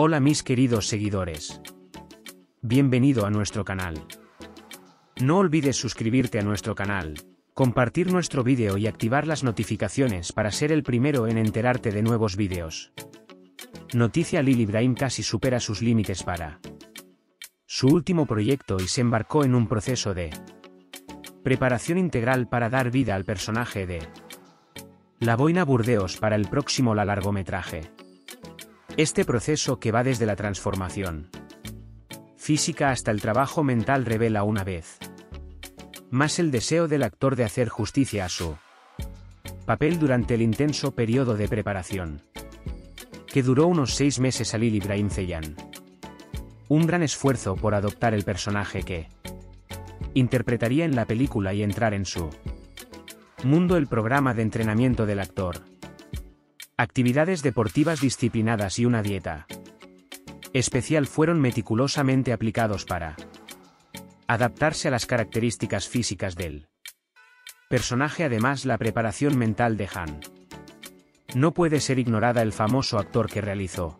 Hola mis queridos seguidores. Bienvenido a nuestro canal. No olvides suscribirte a nuestro canal, compartir nuestro vídeo y activar las notificaciones para ser el primero en enterarte de nuevos vídeos. Noticia Lil Ibrahim casi supera sus límites para su último proyecto y se embarcó en un proceso de preparación integral para dar vida al personaje de La Boina Burdeos para el próximo la largometraje. Este proceso que va desde la transformación. Física hasta el trabajo mental revela una vez. Más el deseo del actor de hacer justicia a su papel durante el intenso periodo de preparación que duró unos seis meses a Lil Ibrahim Zeyan. Un gran esfuerzo por adoptar el personaje que interpretaría en la película y entrar en su mundo el programa de entrenamiento del actor Actividades deportivas disciplinadas y una dieta especial fueron meticulosamente aplicados para adaptarse a las características físicas del personaje. Además, la preparación mental de Han. No puede ser ignorada el famoso actor que realizó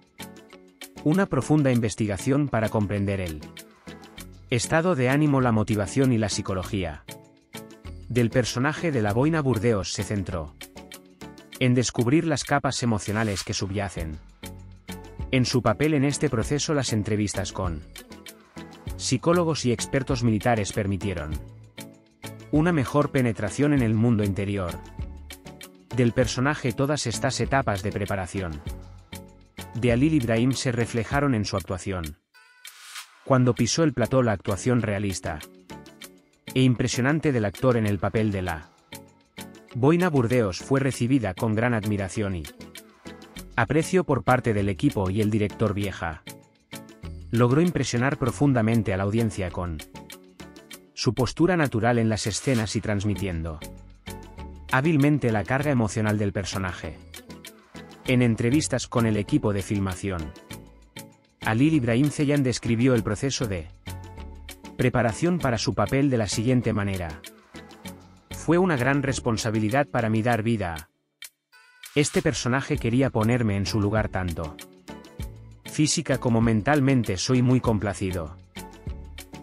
una profunda investigación para comprender el estado de ánimo, la motivación y la psicología del personaje de la boina Burdeos se centró en descubrir las capas emocionales que subyacen. En su papel en este proceso las entrevistas con psicólogos y expertos militares permitieron una mejor penetración en el mundo interior del personaje todas estas etapas de preparación de Alil Ibrahim se reflejaron en su actuación. Cuando pisó el plató la actuación realista e impresionante del actor en el papel de la Boina Burdeos fue recibida con gran admiración y aprecio por parte del equipo y el director Vieja. Logró impresionar profundamente a la audiencia con su postura natural en las escenas y transmitiendo hábilmente la carga emocional del personaje. En entrevistas con el equipo de filmación, Alil Ibrahim Zeyan describió el proceso de preparación para su papel de la siguiente manera. Fue una gran responsabilidad para mí dar vida. Este personaje quería ponerme en su lugar tanto. Física como mentalmente soy muy complacido.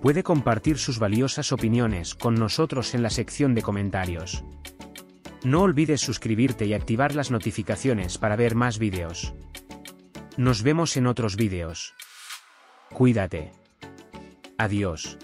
Puede compartir sus valiosas opiniones con nosotros en la sección de comentarios. No olvides suscribirte y activar las notificaciones para ver más vídeos. Nos vemos en otros vídeos. Cuídate. Adiós.